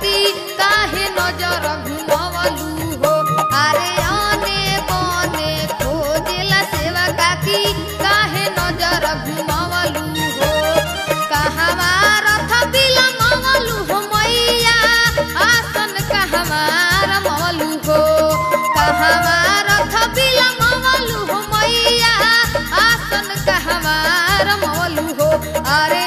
प्रति काहे नज़र हो? अरे आने बने सेवा काकी, काहे नज़र हो? रथ हो मैया, आसन कहा हो? रथ हो मैया, आसन कहा रमवलू हो? अरे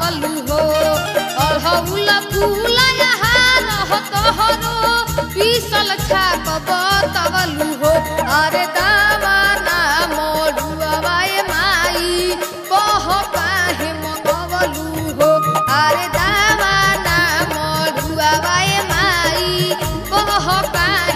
आवलू हो। अढ़ौला फूला यहाँ रहत हरो पीसल छाप बतवलू हो। अरे दामाना मरुआवाए माई, बह पाहे मगवलू हो। अरे दामाना मरुआवाए माई, बह पाहे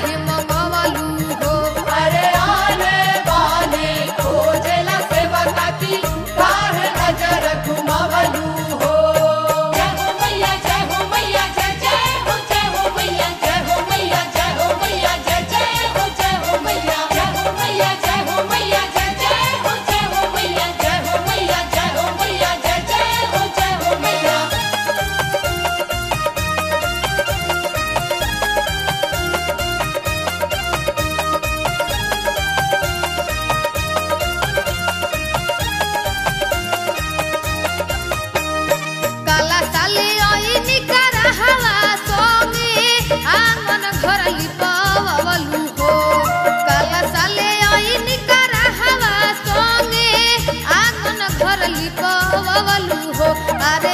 हो। अरे